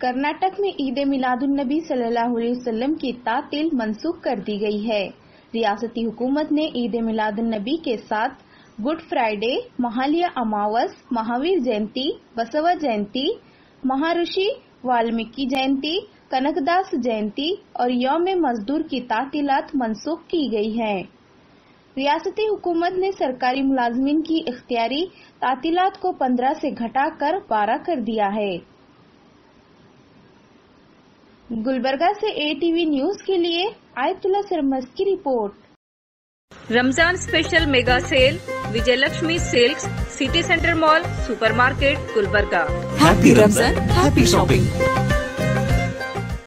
कर्नाटक में ईद मिलादुन्नबी सल्लल्लाहु अलैहि वसल्लम की तातील मनसूख कर दी गई है। रियासती हुकूमत ने ईद मिलादुन्नबी के साथ गुड फ्राइडे, महालिया अमावस, महावीर जयंती, बसवा जयंती महर्षि वाल्मीकि जयंती, कनकदास जयंती और यौम मजदूर की तातीलात मनसूख की गई है। रियासती हुकूमत ने सरकारी मुलाजमीन की इख्तियारी तातीलात को 15 से घटाकर 12 कर दिया है। गुलबर्गा से एटीवी न्यूज़ के लिए आयतुल्ला सरमस की report Ramzan special mega sale Vijayalakshmi silk city centre mall supermarket Gulbarga happy Ramzan happy shopping.